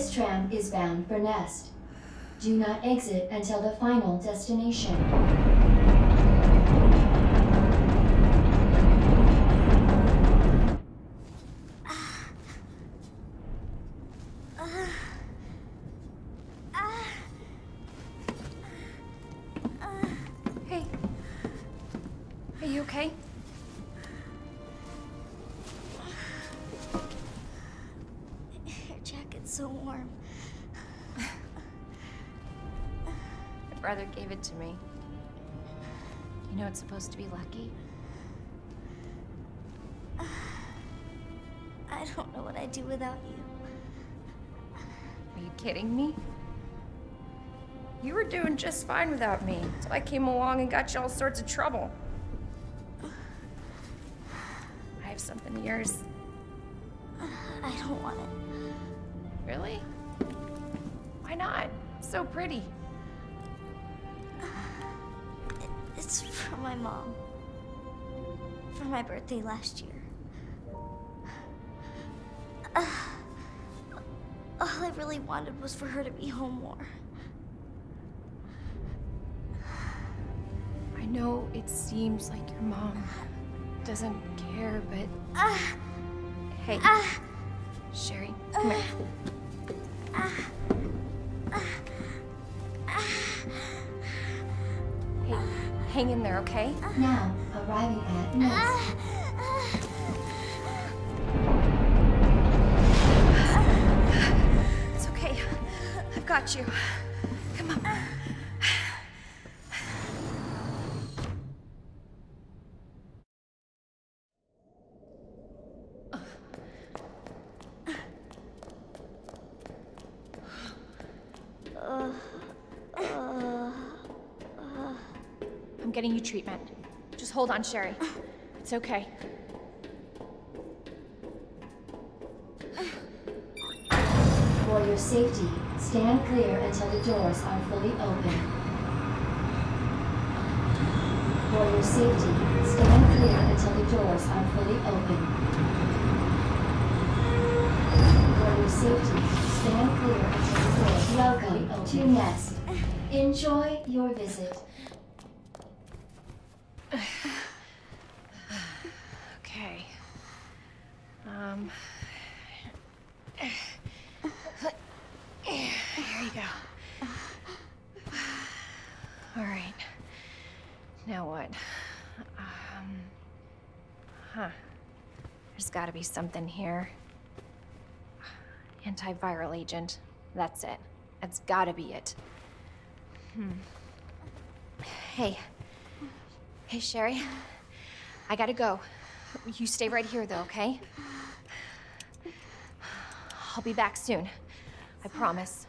This tram is bound for Nest. Do not exit until the final destination. Hey. Are you okay? So warm. My brother gave it to me. You know it's supposed to be lucky? I don't know what I'd do without you. Are you kidding me? You were doing just fine without me, so I came along and got you all sorts of trouble. I have something of yours. I don't want It's from my mom. For my birthday last year. Uh, all I really wanted was for her to be home more. I know it seems like your mom doesn't care, but Ah, hey, ah, Sherry, come here. Hang in there, okay? Now, arriving at Nest. ah, It's okay. I've got you. Come on. I'm getting you treatment. Just hold on, Sherry. It's okay. For your safety, stand clear until the doors are fully open. For your safety, stand clear until the doors are fully open. For your safety, stand clear until the doors are fully open. Welcome to Nest. Enjoy your visit. Okay. Um. Here you go. All right. Now what? Um. Huh. There's got to be something here. Antiviral agent. That's it. That's got to be it. Hmm. Hey. Hey, Sherry. I gotta go. You stay right here, though, okay? I'll be back soon. I promise.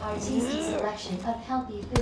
Our tasty selection of healthy foods.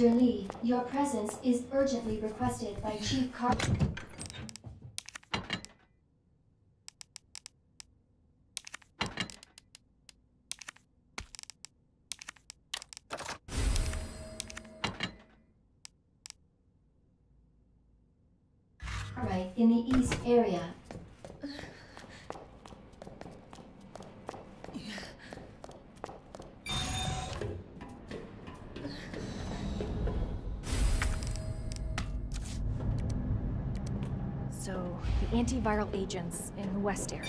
Dr. Lee, your presence is urgently requested by Chief Car- So, the antiviral agents in the west area.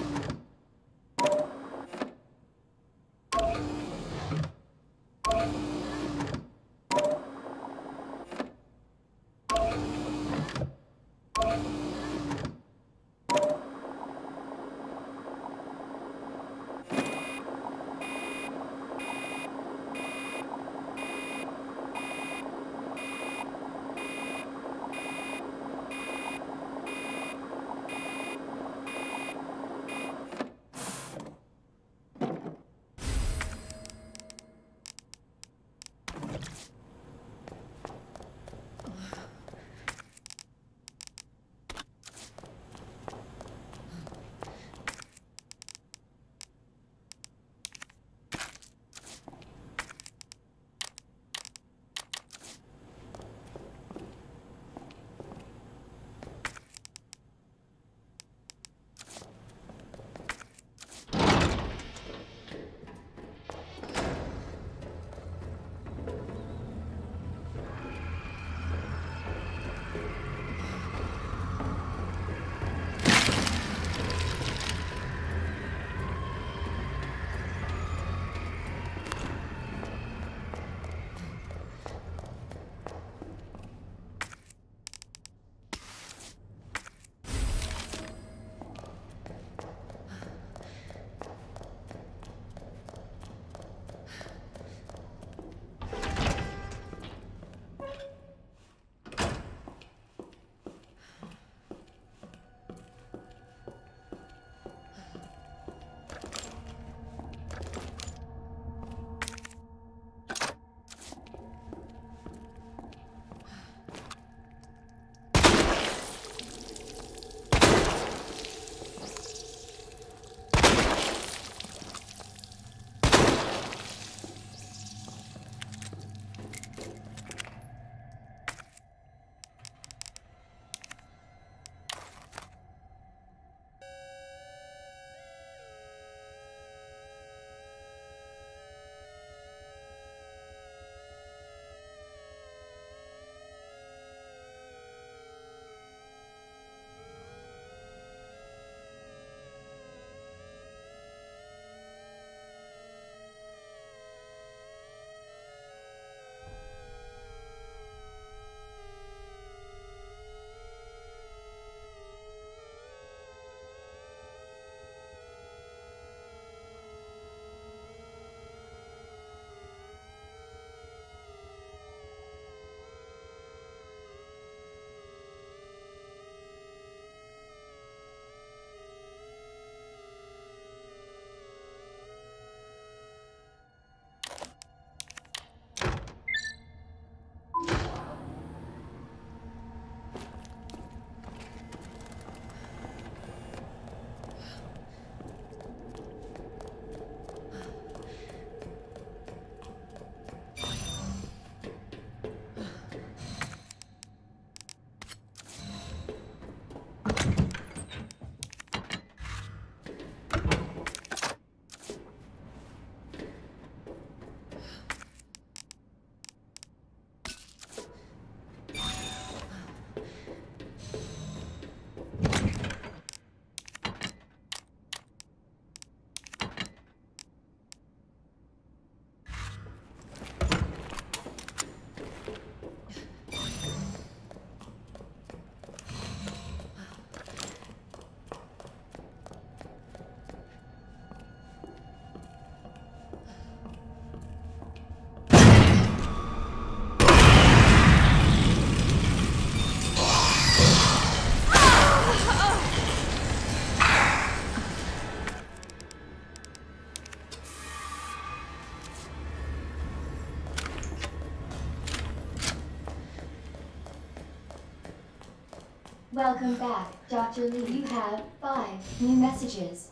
Welcome back, Dr. Lee. You have five new messages.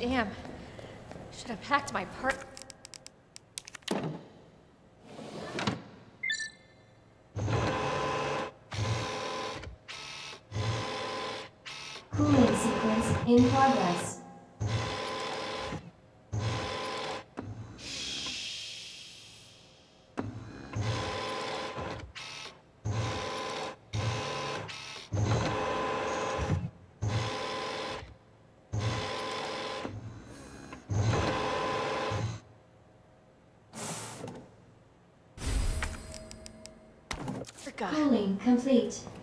Damn. Should have packed my part. Cooling sequence in progress. Forgot. Cooling complete.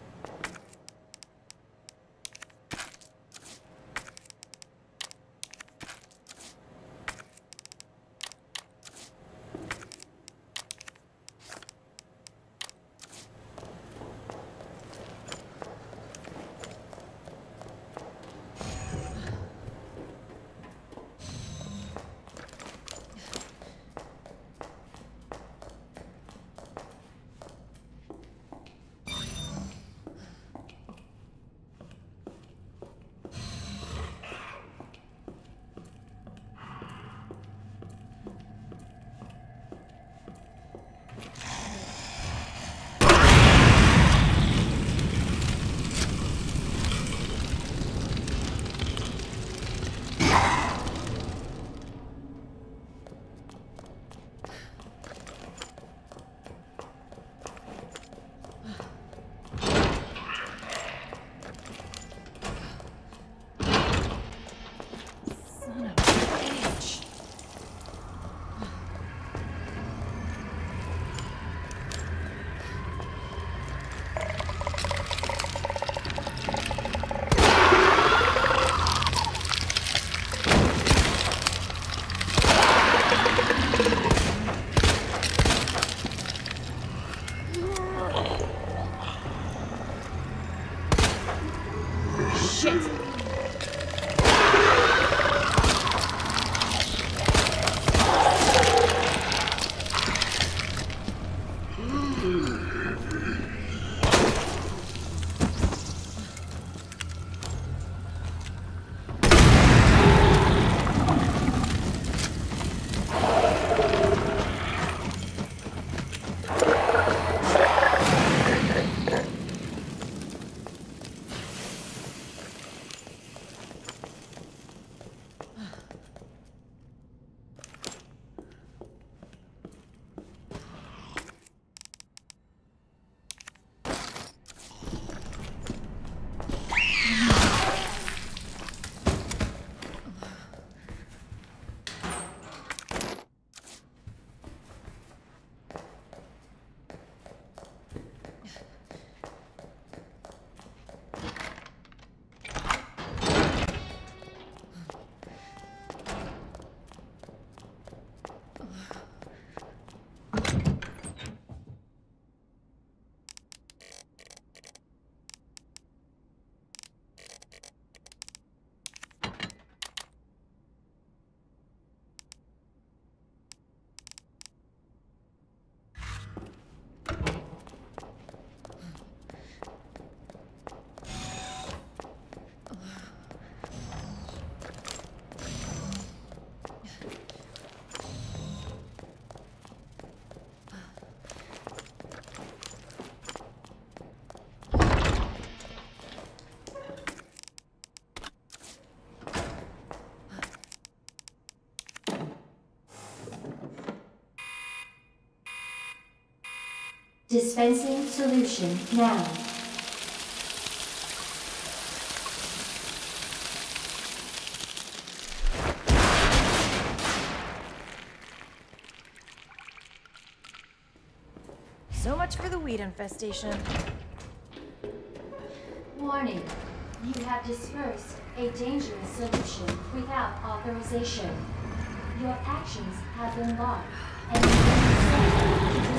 Dispensing solution now. So much for the weed infestation. Warning. You have dispersed a dangerous solution without authorization. Your actions have been logged, and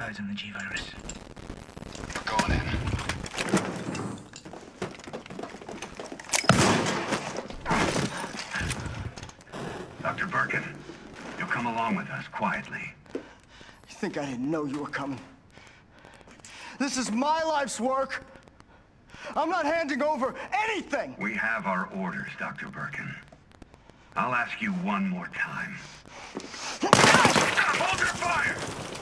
eyes on the G-Virus. We're going in. Dr. Birkin, you'll come along with us quietly. You think I didn't know you were coming? This is my life's work. I'm not handing over anything. We have our orders, Dr. Birkin. I'll ask you one more time. Hold your fire!